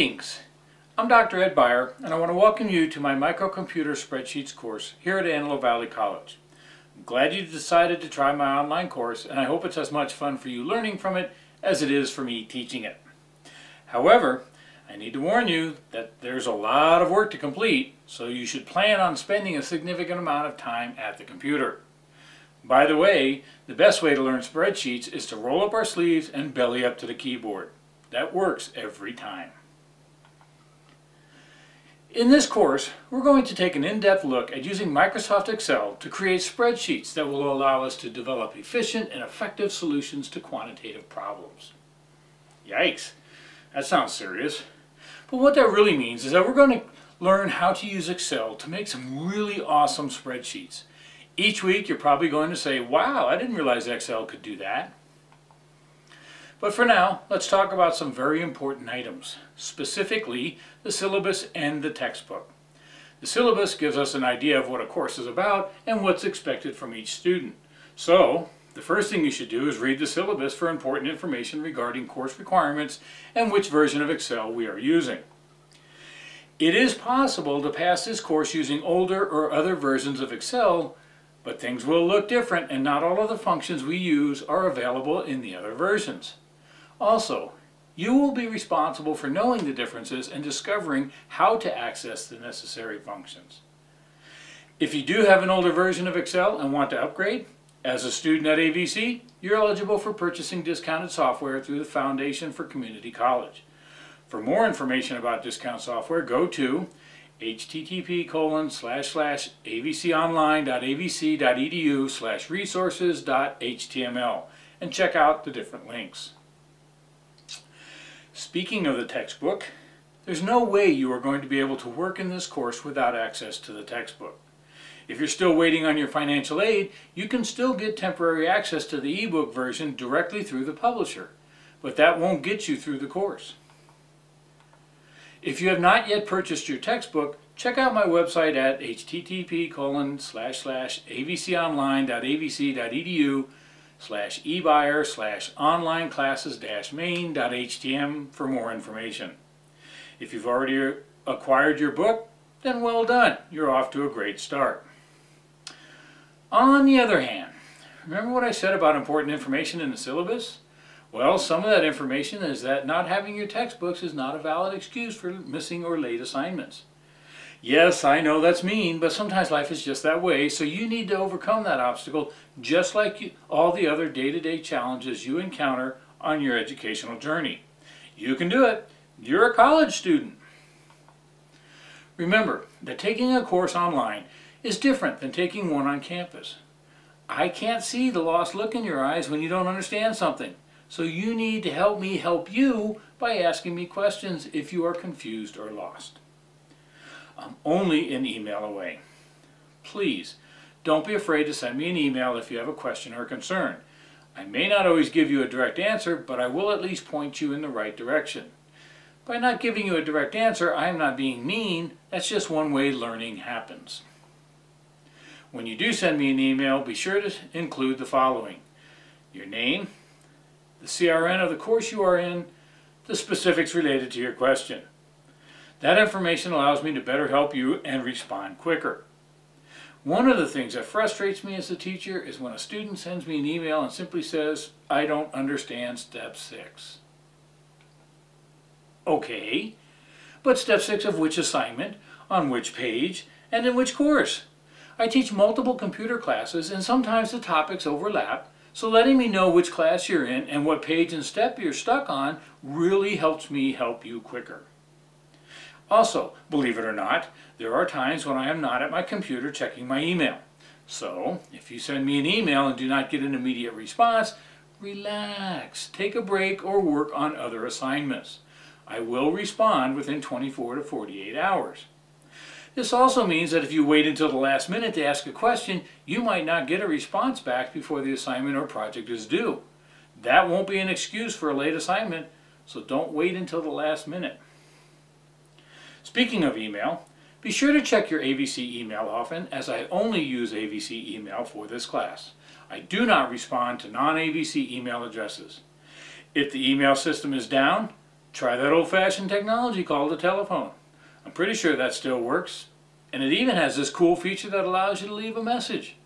Greetings. I'm Dr. Ed Beyer and I want to welcome you to my microcomputer spreadsheets course here at Antelope Valley College. I'm glad you decided to try my online course and I hope it's as much fun for you learning from it as it is for me teaching it. However, I need to warn you that there's a lot of work to complete, so you should plan on spending a significant amount of time at the computer. By the way, the best way to learn spreadsheets is to roll up our sleeves and belly up to the keyboard. That works every time. In this course, we're going to take an in-depth look at using Microsoft Excel to create spreadsheets that will allow us to develop efficient and effective solutions to quantitative problems. Yikes, that sounds serious. But what that really means is that we're going to learn how to use Excel to make some really awesome spreadsheets. Each week you're probably going to say, wow, I didn't realize Excel could do that. But for now, let's talk about some very important items, specifically the syllabus and the textbook. The syllabus gives us an idea of what a course is about and what's expected from each student. So, the first thing you should do is read the syllabus for important information regarding course requirements and which version of Excel we are using. It is possible to pass this course using older or other versions of Excel, but things will look different and not all of the functions we use are available in the other versions. Also, you will be responsible for knowing the differences and discovering how to access the necessary functions. If you do have an older version of Excel and want to upgrade, as a student at AVC, you're eligible for purchasing discounted software through the Foundation for Community College. For more information about discount software, go to http colon slash slash avconline.avc.edu slash resources.html and check out the different links. Speaking of the textbook, there's no way you are going to be able to work in this course without access to the textbook. If you're still waiting on your financial aid, you can still get temporary access to the ebook version directly through the publisher, but that won't get you through the course. If you have not yet purchased your textbook, check out my website at http avconline.avc.edu slash ebeyer slash online classes dash main.htm for more information. If you've already acquired your book, then well done. You're off to a great start. On the other hand, remember what I said about important information in the syllabus? Well, some of that information is that not having your textbooks is not a valid excuse for missing or late assignments. Yes, I know that's mean, but sometimes life is just that way, so you need to overcome that obstacle just like you, all the other day-to-day -day challenges you encounter on your educational journey. You can do it. You're a college student. Remember that taking a course online is different than taking one on campus. I can't see the lost look in your eyes when you don't understand something, so you need to help me help you by asking me questions if you are confused or lost. I'm only an email away. Please, don't be afraid to send me an email if you have a question or concern. I may not always give you a direct answer, but I will at least point you in the right direction. By not giving you a direct answer, I am not being mean, that's just one way learning happens. When you do send me an email, be sure to include the following. Your name, the CRN of the course you are in, the specifics related to your question. That information allows me to better help you and respond quicker. One of the things that frustrates me as a teacher is when a student sends me an email and simply says, I don't understand step 6. Okay, but step 6 of which assignment, on which page, and in which course? I teach multiple computer classes and sometimes the topics overlap, so letting me know which class you're in and what page and step you're stuck on really helps me help you quicker. Also, believe it or not, there are times when I am not at my computer checking my email. So, if you send me an email and do not get an immediate response, relax, take a break, or work on other assignments. I will respond within 24 to 48 hours. This also means that if you wait until the last minute to ask a question, you might not get a response back before the assignment or project is due. That won't be an excuse for a late assignment, so don't wait until the last minute. Speaking of email, be sure to check your AVC email often as I only use AVC email for this class. I do not respond to non-AVC email addresses. If the email system is down, Try that old-fashioned technology called a telephone. I'm pretty sure that still works. And it even has this cool feature that allows you to leave a message.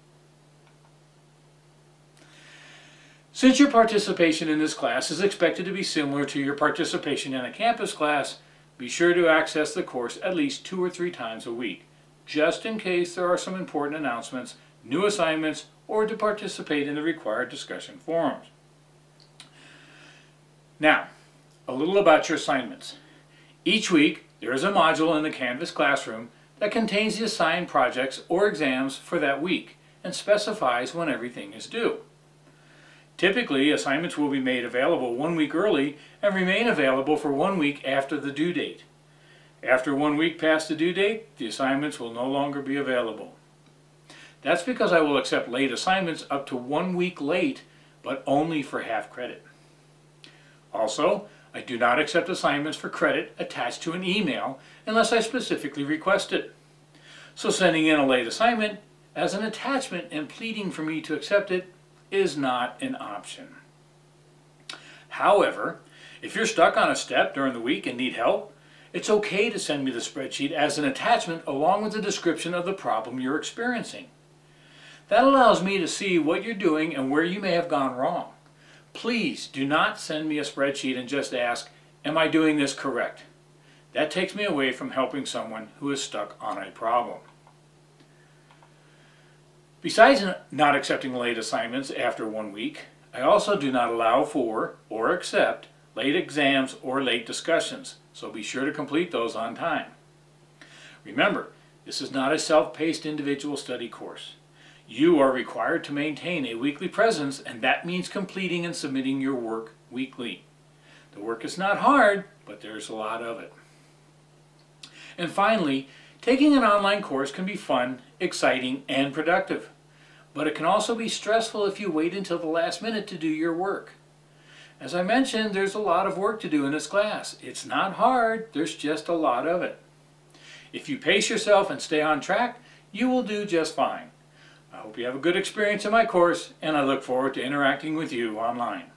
Since your participation in this class is expected to be similar to your participation in a campus class, be sure to access the course at least two or three times a week, just in case there are some important announcements, new assignments, or to participate in the required discussion forums. Now, a little about your assignments. Each week, there is a module in the Canvas classroom that contains the assigned projects or exams for that week and specifies when everything is due. Typically, assignments will be made available one week early and remain available for one week after the due date. After one week past the due date, the assignments will no longer be available. That's because I will accept late assignments up to one week late, but only for half credit. Also, I do not accept assignments for credit attached to an email unless I specifically request it. So sending in a late assignment as an attachment and pleading for me to accept it is not an option. However, if you're stuck on a step during the week and need help, it's okay to send me the spreadsheet as an attachment along with a description of the problem you're experiencing. That allows me to see what you're doing and where you may have gone wrong. Please do not send me a spreadsheet and just ask, am I doing this correct? That takes me away from helping someone who is stuck on a problem. Besides not accepting late assignments after one week, I also do not allow for or accept late exams or late discussions, so be sure to complete those on time. Remember, this is not a self-paced individual study course. You are required to maintain a weekly presence and that means completing and submitting your work weekly. The work is not hard, but there's a lot of it. And finally, taking an online course can be fun, exciting, and productive. But it can also be stressful if you wait until the last minute to do your work. As I mentioned, there's a lot of work to do in this class. It's not hard, there's just a lot of it. If you pace yourself and stay on track, you will do just fine. I hope you have a good experience in my course, and I look forward to interacting with you online.